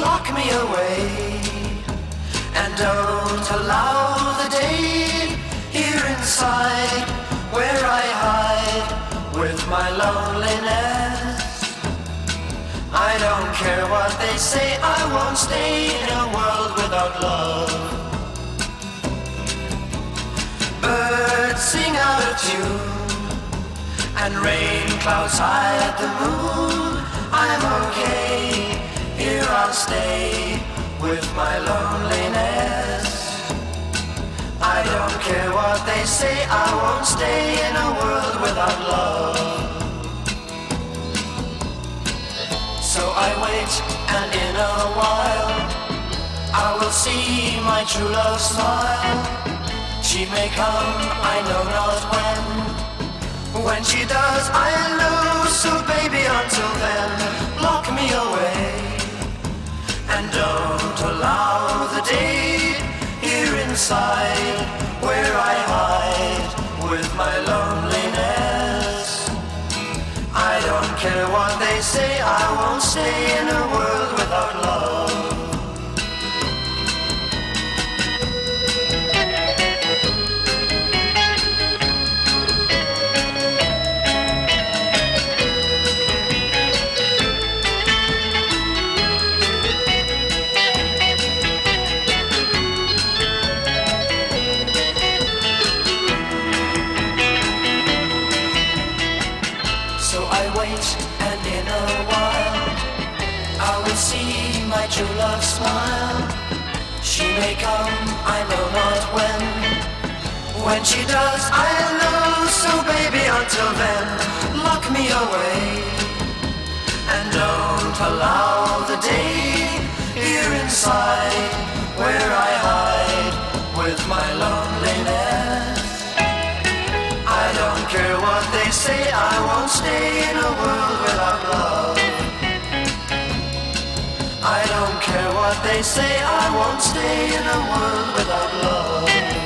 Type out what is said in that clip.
lock me away and don't allow the day here inside where I hide with my loneliness. I don't care what they say, I won't stay in a world without love. Birds sing out of tune and rain clouds hide the moon. I'm okay, Stay with my loneliness. I don't care what they say, I won't stay in a world without love. So I wait, and in a while, I will see my true love smile. She may come, I know not when. When she does, I'll lose. So baby, until then, inside where I hide with my loneliness. I don't care what they say, I won't stay in a world She may come, I know not when. When she does, I'll know. So baby, until then, lock me away. And don't allow the day here inside where I hide with my loneliness. I don't care what they say, I won't stay care what they say, I won't stay in a world without love.